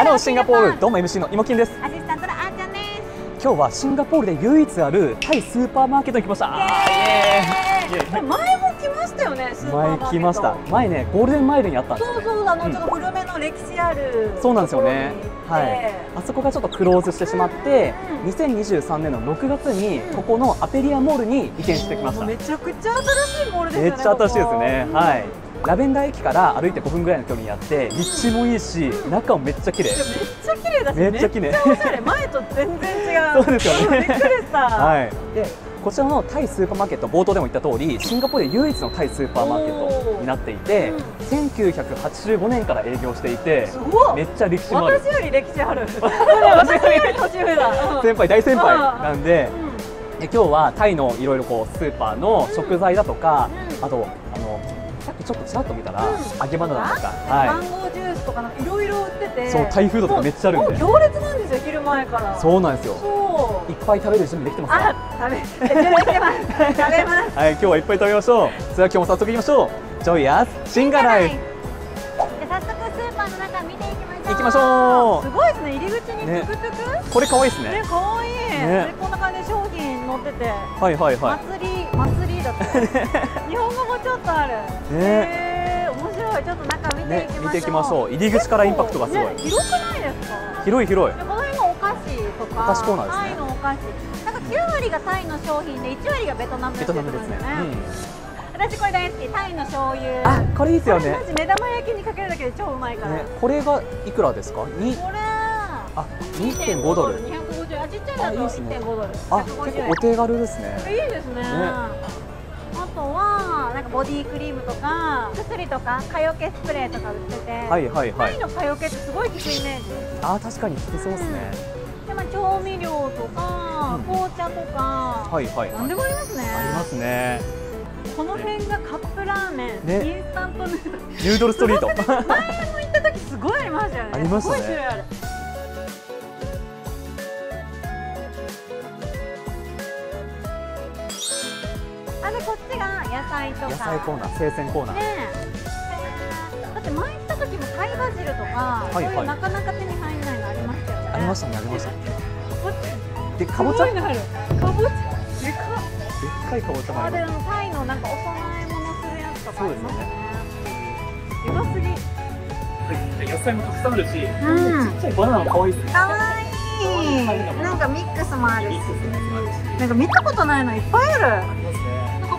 ハローシンガポールどうも MC のイモキンです。アシスタントのあーちゃんです。今日はシンガポールで唯一あるタイスーパーマーケットに来ました。前も来ましたよねスーパーマーケット。前来ました。前ねゴールデンマイルにあったんですよそうねそうあの、うんちょっと古めの歴史ある。そうなんですよね。はい。あそこがちょっとクローズしてしまってうん2023年の6月にここのアペリアモールに移転してきました。めちゃくちゃ新しいモールですよねめっちゃ新しいですね。はいラベンダー駅から歩いて5分ぐらいの距離にあって立地もいいし中もめっちゃ綺麗。めっちゃ綺麗だしめっちゃ綺麗。前と全然違う。そうですよね。びっくりした、はい、でこちらのタイスーパーマーケット冒頭でも言った通りシンガポールで唯一のタイスーパーマーケットになっていて、1985年から営業していてすごいめっちゃ歴史もある。私より歴史ある。私より年上だ、うん先輩大先輩なんでうん。で今日はタイのいろいろこうスーパーの食材だとか、うん。あとちょっとちらっと見たら、うん。揚げバナナとか、マはンゴージュースとかいろいろ売ってて。そうタイフードとかめっちゃあるんで。行列なんですよ昼前から。い、そうなんですよ。いっぱい食べる準備できてますか？あ食べ準備してます。食べます。はい今日はいっぱい食べましょう。それでは今日も早速いきましょう。ジョイアスシンガライ早速スーパーの中見ていきましょう。行きましょう。すごいですね入り口にねトゥクトゥク。これ可愛いですね。ね可愛い。ね。でこんな感じで商品載ってて。はいはいはい。祭り日本語もちょっとある。へー面白い。ちょっと中見ていねきましょう。見ていきましょう。入り口からインパクトがすごい。ね広くないですか？広い広い。でこの辺がお菓子とかお菓子コーナーですね。タイのお菓子。なんか9割がタイの商品で1割がベトナムベトナムですね、私これ大好き。タイの醤油。うん、あこれいいですよね。目玉焼きにかけるだけで超うまいから、ねこれがいくらですか？にこれあ2.5ドル。250あちっちゃいだとあいいですね。1.5ドルあ150円結構お手軽ですね。いいですね。あとはなんかボディクリームとか薬とか蚊よけスプレーとか売ってて、はいはいはい。の蚊よけってすごい効くイメージ。あ確かに効きそうですね、でまあ調味料とか、うん。紅茶とか、はいはいはい。なんでもありますね。ありますね。この辺がカップラーメン、ね。インスタントヌードル。ヌードルストリート。前も行った時すごいありましたよね。ありましたね。すごい種類ある菜とか。野菜コーナー生鮮コーナー、ねえ。だって前行った時もタイバジルとか、はいはい。そういうなかなか手に入らないのありましたよね。ありましたねありましたでかぼちゃ？かぼちゃ。でかっかいかぼちゃもああでりあのタイのなんかお供え物するやつとかありますね。でかすぎ野菜もたくさんあるし、うん。ちっちゃいバナナも可愛いですね。かわいい。なんかミックスもあるし。なんか見たことないのいっぱいある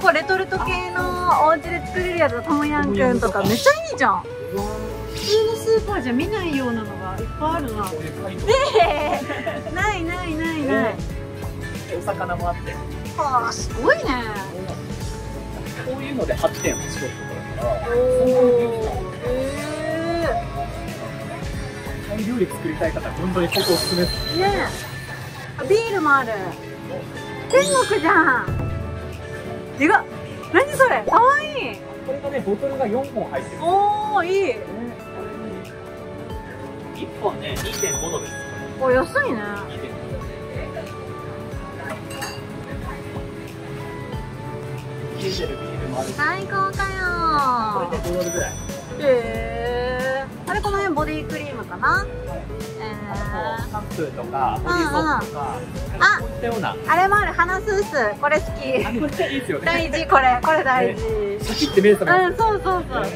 ここレトルト系のお家で作れるやつトムヤンくんとかめっちゃいいじゃん。普通のスーパーじゃ見ないようなのがいっぱいあるな。え えないないないない。お魚もあって。はあすごいねこういうので8.8ドルとかだからおおえタイ料理作りたい方本当にここおすすめです。え。ねビールもある。天国じゃんでかっ何それかわいい。これがねボトルが4本入ってる。おおいい。1本ね2.5ドルです。お安いね。最高かよこれで5ドルぐらい。へえあれこの辺ボディクリームかな。えあとシャンプー。とかんボディーソープとかあこういったようなー、あれもある鼻スース。これ好あきこれいいですよね。大事これ。これ大事。シャキって目覚めますうんそうそうそう。こ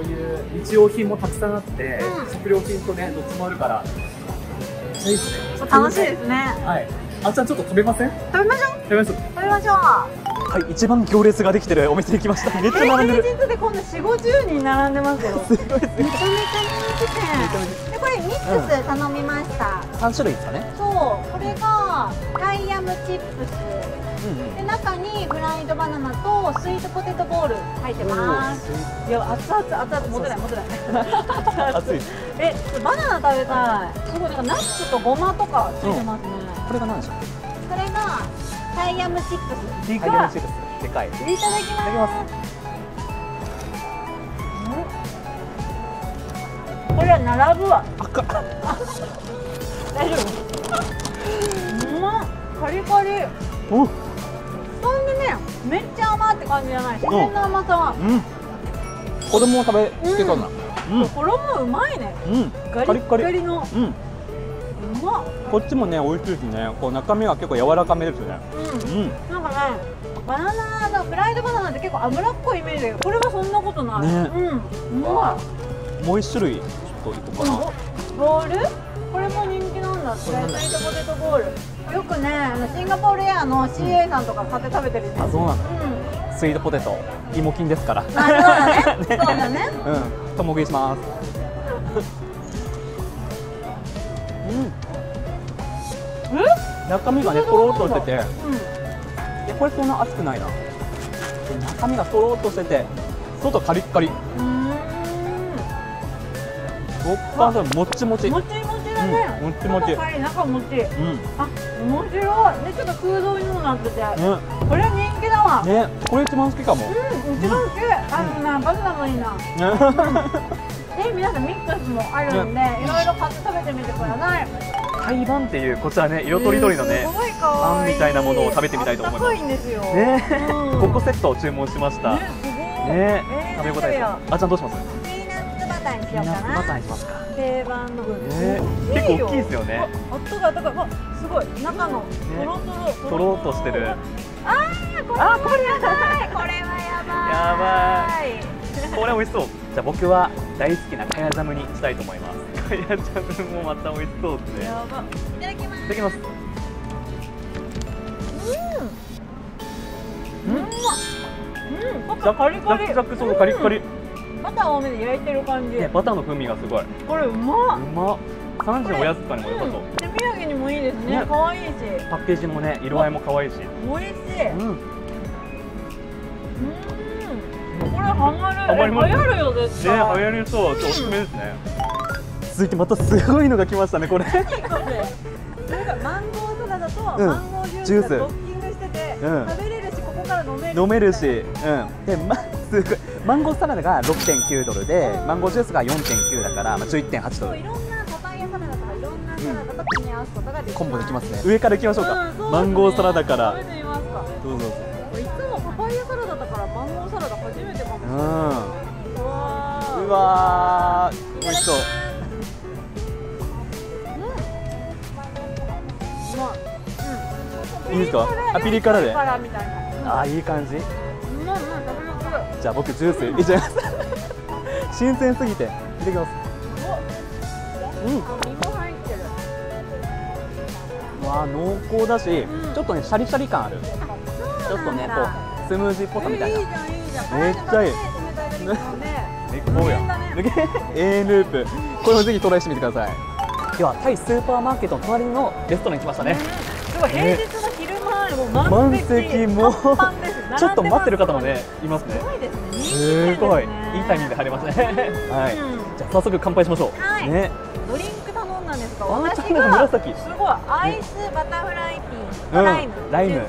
ういう日用品もたくさんあって、うん。食料品とねどっちもあるから。めっちゃいいですね。楽しいですね。はい。あっちゃんちょっと食べません？食べましょう。食べましょう。食べましょうはい一番行列ができてるお店に来ました。めっちゃ並んでる。平日でこんな4 5 0人並んでますよ。すごいですねめちゃめちゃ人気店。でこれミックス頼みました、3種類ですかね。そうこれがタイヤムチップス。うんうんで中にフライドバナナとスイートポテトボール入ってます。いや熱々熱々持てない持てない。熱いえバナナ食べたい。すごいなんかナッツとごまとかついてますね、これが何でしょうタイヤムチップスでタイヤムチップスでかいいただきますこれは並ぶわ赤大丈夫うまっカリカリ。おそんでねめっちゃ甘って感じじゃない自然な甘さはうん。子供も食べつけそうな、うん衣うまいねうんガリッカリッカリガリのうんこっちもね美味しいですね。こう中身は結構柔らかめですね。うん。うん。なんかねバナナのフライドバナナって結構脂っこいイメージだけどこれはそんなことない、ね。うん。うまいもう一種類ちょっといこうかな。ボール？これも人気なんだって。スイートポテトボール。よくねシンガポールエアの CA さんとか買って食べてるあそうなんだ。うん。スイートポテト芋菌ですから。あそうだ ね。そうだね。うん。とも食いします中身がねとろっとしてて。うん。これそんな熱くないな。で中身がとろっとしてて外カリッカリ。うーん。食感がもっちもち。もちもちだね、うんもちもち。中もち。うん。あ面白い。でちょっと空洞にもなってて。ね。これ人気だわ。ねこれ一番好きかも。うん一番好き。あのなバナナもいいな。で皆さんミックスもあるんでいろいろ買って食べてみてください台湾っていうこちらね色とりどりのねすごい可愛いパンみたいなものを食べてみたいと思います。いんですよ。ね。うん。5個セットを注文しました。ねえー食べ応えあちゃんどうします？ピーナッツバターにしようかバターなにしますか。定番の部分。ね。結構大きいですよね。あったかい。あったかいわすごい。中のとろとろとろっとしてる。あーこれあこれやばい。これはやばい。やこれ美味しそう。じゃあ僕は大好きなかやジャムにしたいと思います。かやジャムもまた美味しそうですねいただきます。いただきますうん。うん。うん。バターカリカリ。ザクザクそうカリッカリ、うん。バター多めで焼いてる感じ。ね、バターの風味がすごい。うこれうまっ。まっ。3時おやつとかにも良さそう、手土産にもいいですね。ね。可愛いし。パッケージもね色合いも可愛いし。美味しい。うん。うん。これハマる。ハマりますえ流行るよ絶対。ね流行りそう。おすすめですね続いてまたすごいのが来ましたねこれ。マンゴーサラダとうん。マンゴージュース。スがドッキングしてて、うん。食べれるしここから飲める飲めるし、うん、で、ま、すごい。マンゴーサラダが6.9ドルで、マンゴージュースが4.9だから、まあ、11.8ドル。いろんなパパイヤサラダとかいろんなサラダと組み合わすことができます、コンボできますね。上からいきましょうか、うんそう。ねマンゴーサラダから。食べてみますか。どうぞ。いつもパパイヤサラダだからマンゴーサラダ初めてかもしれない、うん。うわー。うわー美味しそううい、うん、いいですか？あピリ辛で。あーいい感じ。じゃあ僕ジュース。いっちゃいます。新鮮すぎて。いただきます。うん。わー濃厚だし、うん。ちょっとねシャリシャリ感ある。ちょっとねこうスムージーっぽさみたいな。えいいじゃんいいじゃん。めっちゃいい。最高やん無限だね。永遠ループ。これもぜひトライしてみてください。ではタイスーパーマーケットの隣のレストランに来ましたね。すごい平日満満席席もちょっと待ってる方もねいますね。ますすごいですね。す店ごい。いいタイミングで入りましたねはい。うんじゃあ早速乾杯しましょう、はい。ね。ドリンク頼んだんですがあ私が紫。すごい。アイスバタフライティー。うん。とライム。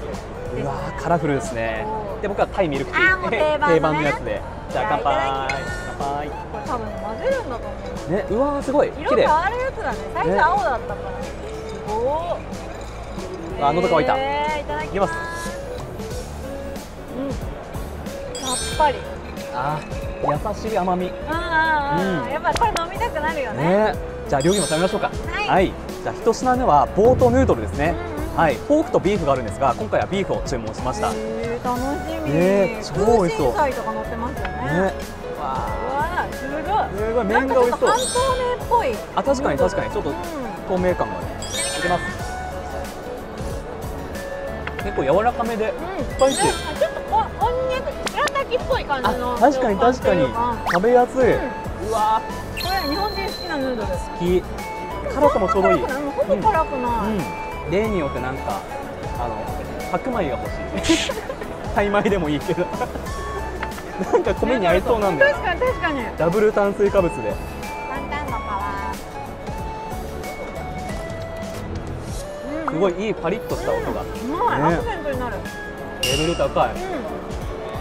うわーカラフルですね。で僕はタイミルクティあー定番のね。のやつで。じゃあ乾杯。乾杯。これ多分混ぜるんだと思う。ね。うわーすごい。色変わるやつだね。最初青だったから。おおあ喉乾いた。えーいただきます。うん。さっぱり。あー優しい甘み。あーあうんやっぱこれ飲みたくなるよね。ね。じゃあ料理も食べましょうか。はい。じゃあ一品目はボートヌードルですね。うんうんはい。ポークとビーフがあるんですが今回はビーフを注文しました。ねへー楽しみ。ね超美味しそう。とか乗ってますよね。わうわーすごい。ーすごい。麺が美味しそう。半透明っぽい。あ確かに確かに。ちょっとうん。透明感がね。いきます結構柔らかめでうん。スパイシー。なんかちょっとここんにゃく白滝っぽい感じのあ確かに確かに。食べやすい、ううわこれ日本人好きなヌードルー好き。辛さもちょうどいい、ほぼ辛くない、うん、例によってなんかあの白米が欲しい。タイ米でもいいけど。なんか米に合いそうなんだよ。確かに確かに。ダブル炭水化物ですごいいいパリッとした音が。うまい、ねアクセントになる。レベル高い。うん。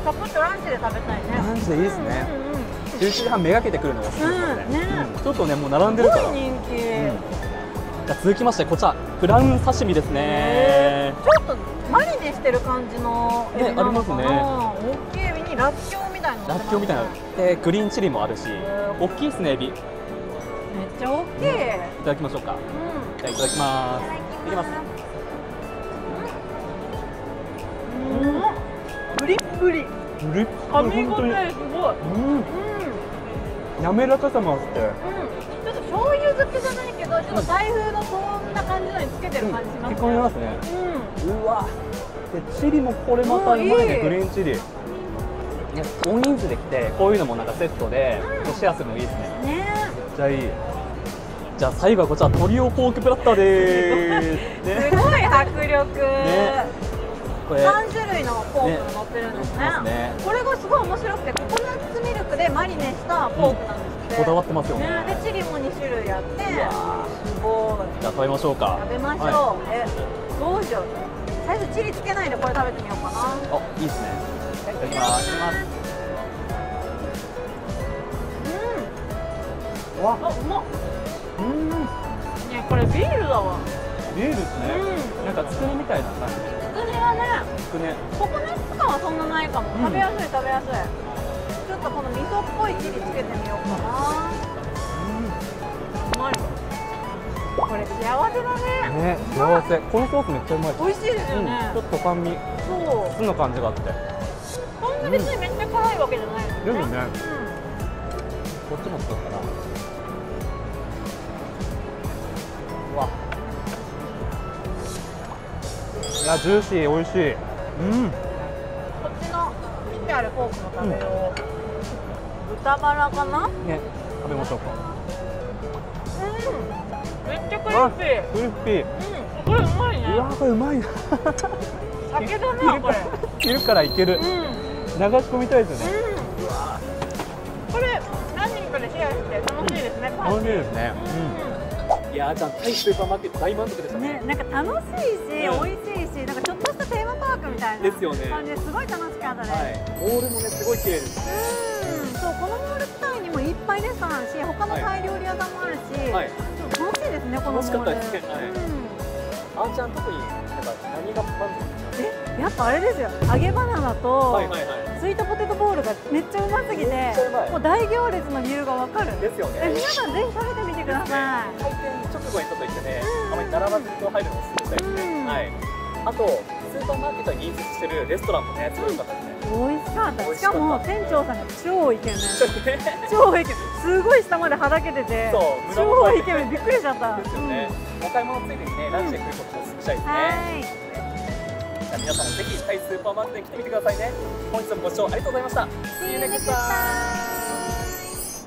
サクッとランチで食べたいね。ランチでいいですね。うんうんうん11時半めがけてくるのがおすすめですね,、うんちょっとねもう並んでるから、すごい人気、うん。じゃあ続きましてこちら。ブラウン刺身ですね。ちょっとマリネしてる感じのねありますね。大きいエビにらっきょうみたいなのらっきょうみたいな。でグリーンチリもあるし。大きいですねエビ。いめっちゃ大きい、ただきましょうか。うじゃあいただきます。ん、いきます。うん。プリップリ。プリッ噛み応えすごい。うんうん。滑らかさもあって。うん、ちょっと醤油漬けじゃないけど、ちょっと台風のそんな感じのにつけてる感じします引き込みますね。うん、うわ。でチリもこれまたうまい。ねグリーンチリ。ね大人数で来てこういうのもなんかセットでうん。シェアするのいいですね。ね。めっちゃいいじゃあ最後はこちらトリオポークプラッターでえ、ーすすごい迫力、ね。これ。3種類のポークが乗ってるんですね。ねねこれがすごい面白くてココナッツミルクでマリネしたポークなんですって、こだわってますよ。ね。ねでチリも2種類あってすごい。じゃあ食べましょうか。食べましょう、はえどうしよう。最初チリつけないでこれ食べてみようかな。あいいですね。いただきます。うん。わあうまっうんねこれビールだわ。ビールですね、うなんかつくねみたいな感じ。つくねはね。つくね。ココナッツ感はそんなないかも、うん。食べやすい食べやすい。ちょっとこの味噌っぽいチリつけてみようかな。うまいこれ幸せだね。ね幸せ。このソースめっちゃうまい。美味しいですよね、うん、ちょっと酸味そう。酢の感じがあって。そんな別にめっちゃ辛いわけじゃないですよねでもねうこっちも作ったないやジューシー美味しい。うん。ん、こっちの切ってあるフォークも食べよう、豚バラかな？うんね。食べましょうか。めっちゃクリスピー。クリスピー。うん。これうまいね。うわこれうまいな。酒だなこれ。昼からいける。うん。流し込みたいですよね。うん。これ何人かでシェアして楽しいですね楽しいですね。うんいやーじゃあタイスーパーマーケット大満足でしたね、なんか楽しいし、美味しいし、なんかちょっとしたテーマパークみたいな。ですよね。感じですごい楽しかったです。はい。モールもねすごい綺麗です。うん、そうこのモール自体にもいっぱいレストランし、他のタイ料理屋さんもあるし、はい。楽しいですねこのモール。楽しかったですね。はい。うん。あーちゃん特になんか何が満え、やっぱあれですよ。揚げバナナと、足はいはいはい。スイートポテトボールがめっちゃうますぎてもう大行列の理由がわかる。ですよね。え、皆さんぜひ食べてみてください。開店直後にちょっと行ってねうん。あまり並ばずに入るのをおすすめですね、うん。はい。あとスーパーマーケットに隣接してるレストランもねすごい良かった。ですね、美味しかった。しかも店長さんが超イケメン。超イケメン。すごい下まではだけてて、そう超イケメン。びっくりしちゃった。ですよね、お買い物ついでにねランチで来ることもおすすめしたいですね、はい。じゃあ皆さんもぜひタイスーパーマーケットに来てみてくださいね。本日もご視聴ありがとうございました。See you next time